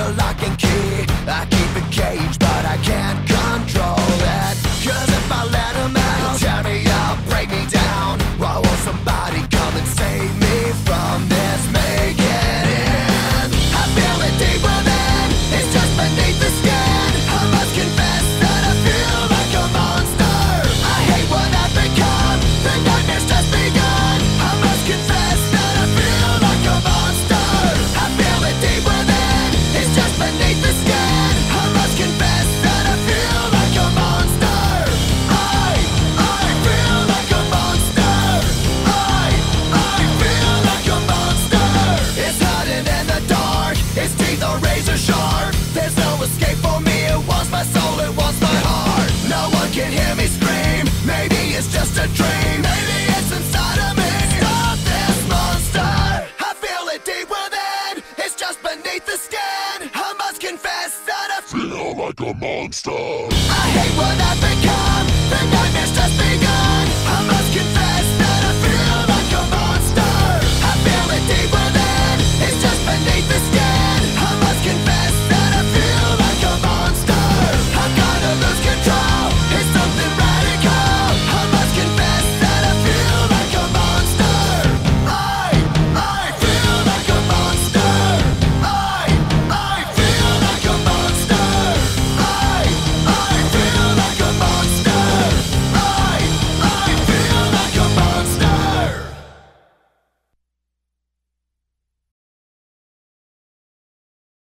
a lock and key. I keep it caged, but I can't. Maybe it's inside of me. Stop this monster. I feel it deep within. It's just beneath the skin. I must confess that I feel like a monster.